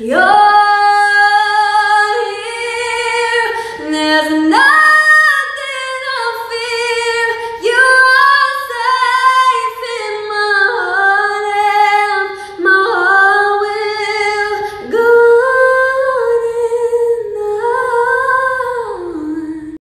Yo!